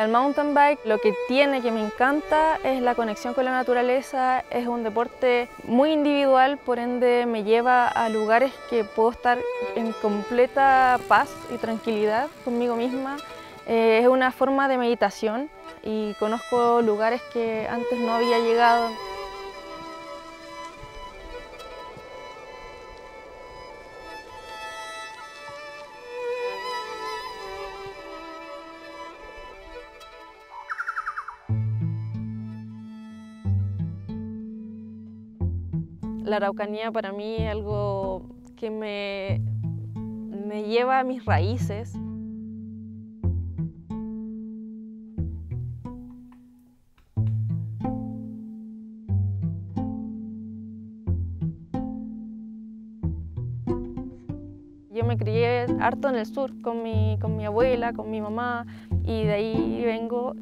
El mountain bike lo que tiene que me encanta es la conexión con la naturaleza, es un deporte muy individual, por ende me lleva a lugares que puedo estar en completa paz y tranquilidad conmigo misma. Eh, es una forma de meditación y conozco lugares que antes no había llegado. La Araucanía para mí es algo que me, me lleva a mis raíces. Yo me crié harto en el sur con mi, con mi abuela, con mi mamá y de ahí vengo.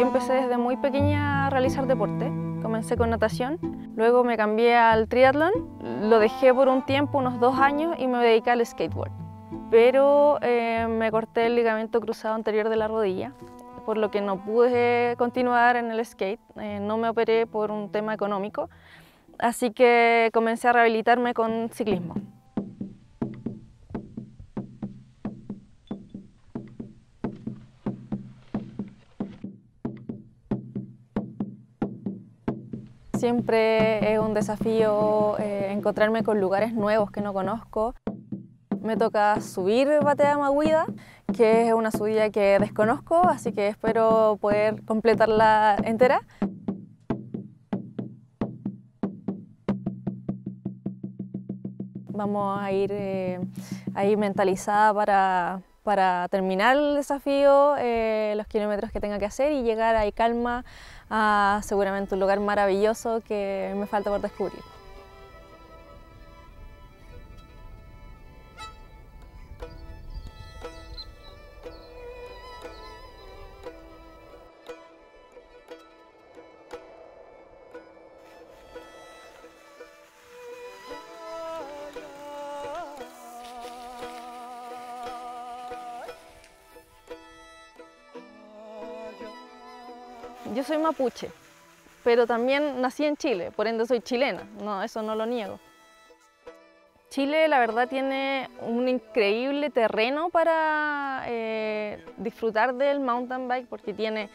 Yo empecé desde muy pequeña a realizar deporte. Comencé con natación, luego me cambié al triatlón, lo dejé por un tiempo, unos dos años, y me dediqué al skateboard. Pero eh, me corté el ligamento cruzado anterior de la rodilla, por lo que no pude continuar en el skate, eh, no me operé por un tema económico, así que comencé a rehabilitarme con ciclismo. Siempre es un desafío eh, encontrarme con lugares nuevos que no conozco. Me toca subir Batea Maguida, que es una subida que desconozco, así que espero poder completarla entera. Vamos a ir eh, ahí mentalizada para, para terminar el desafío, eh, los kilómetros que tenga que hacer y llegar ahí calma a seguramente un lugar maravilloso que me falta por descubrir. Yo soy mapuche, pero también nací en Chile, por ende soy chilena, no, eso no lo niego. Chile la verdad tiene un increíble terreno para eh, disfrutar del mountain bike porque tiene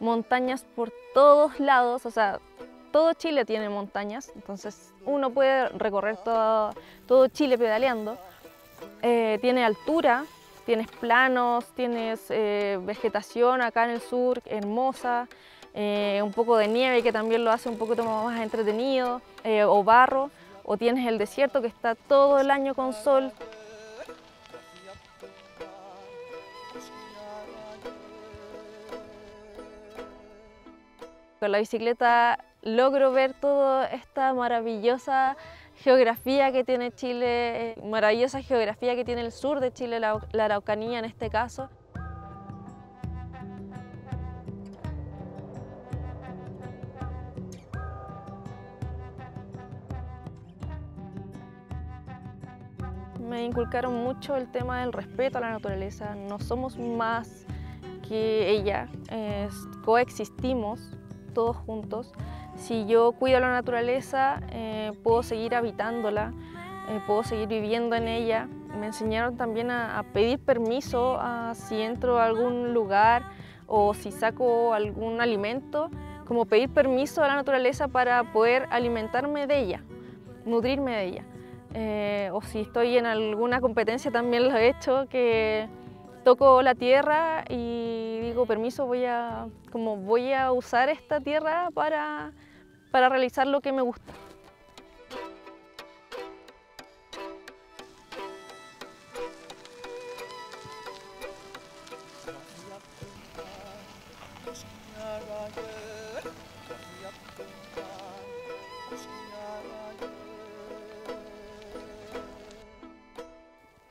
montañas por todos lados, o sea, todo Chile tiene montañas, entonces uno puede recorrer todo, Chile pedaleando. Eh, tiene altura, tienes planos, tienes eh, vegetación acá en el sur hermosa, eh, un poco de nieve que también lo hace un poquito más entretenido, eh, o barro, o tienes el desierto que está todo el año con sol. Con la bicicleta logro ver toda esta maravillosa geografía que tiene Chile, maravillosa geografía que tiene el sur de Chile, la, la Araucanía en este caso. Me inculcaron mucho el tema del respeto a la naturaleza, no somos más que ella, coexistimos todos juntos. Si yo cuido la naturaleza, eh, puedo seguir habitándola, eh, puedo seguir viviendo en ella. Me enseñaron también a, a pedir permiso a si entro a algún lugar o si saco algún alimento, como pedir permiso a la naturaleza para poder alimentarme de ella, nutrirme de ella. Eh, o si estoy en alguna competencia también lo he hecho, que toco la tierra y digo, permiso, voy a, como voy a usar esta tierra para, para realizar lo que me gusta.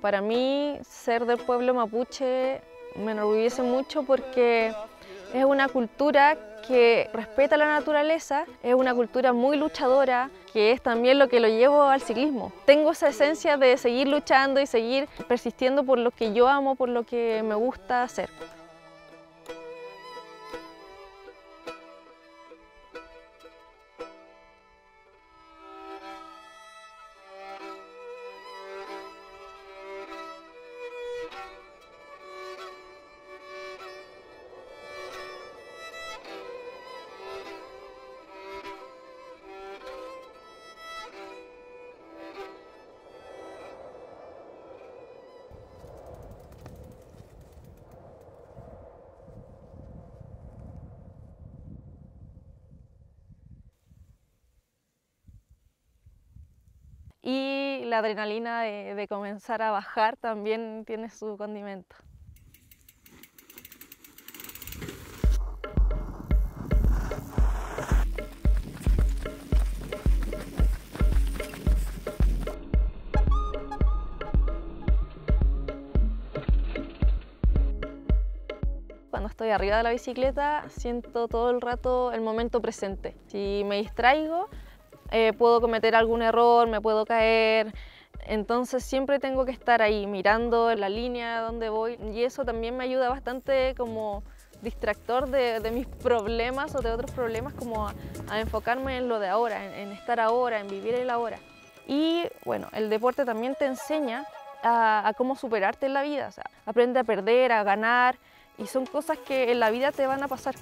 Para mí, ser del pueblo mapuche me enorgullece mucho porque es una cultura que respeta la naturaleza, es una cultura muy luchadora, que es también lo que lo llevo al ciclismo. Tengo esa esencia de seguir luchando y seguir persistiendo por lo que yo amo, por lo que me gusta hacer. La adrenalina de, comenzar a bajar también tiene su condimento. Cuando estoy arriba de la bicicleta siento todo el rato el momento presente. Si me distraigo, eh, puedo cometer algún error, me puedo caer, entonces siempre tengo que estar ahí mirando la línea donde voy y eso también me ayuda bastante como distractor de, mis problemas o de otros problemas como a, enfocarme en lo de ahora, en, estar ahora, en vivir el ahora. Y bueno, el deporte también te enseña a, cómo superarte en la vida, o aprende a perder, a ganar y son cosas que en la vida te van a pasar.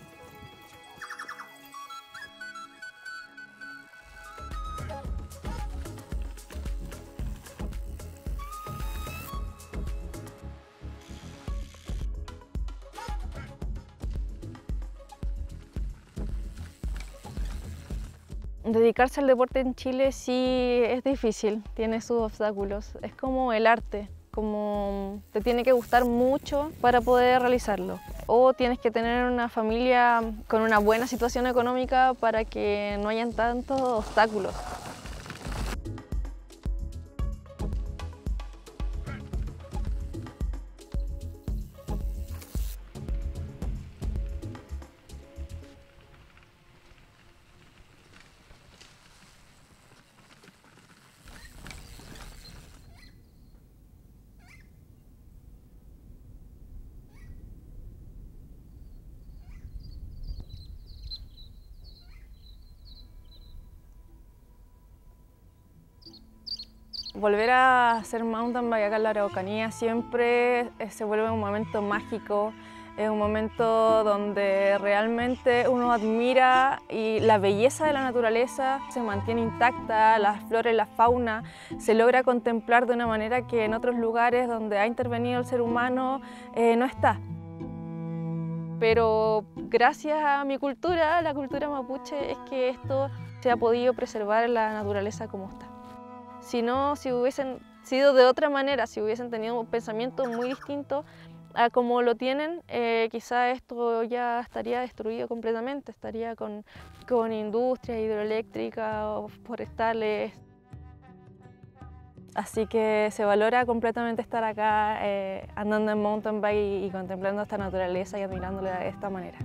Dedicarse al deporte en Chile sí es difícil, tiene sus obstáculos. Es como el arte, como te tiene que gustar mucho para poder realizarlo. O tienes que tener una familia con una buena situación económica para que no hayan tantos obstáculos. Volver a hacer mountain bike acá en la Araucanía siempre eh, se vuelve un momento mágico, es un momento donde realmente uno admira y la belleza de la naturaleza se mantiene intacta, las flores, la fauna, se logra contemplar de una manera que en otros lugares donde ha intervenido el ser humano eh, no está. Pero gracias a mi cultura, la cultura mapuche, es que esto se ha podido preservar la naturaleza como está. Si no, si hubiesen sido de otra manera, si hubiesen tenido un pensamiento muy distinto a como lo tienen, eh, quizá esto ya estaría destruido completamente, estaría con, industrias hidroeléctricas o forestales. Así que se valora completamente estar acá eh, andando en mountain bike y contemplando esta naturaleza y admirándola de esta manera.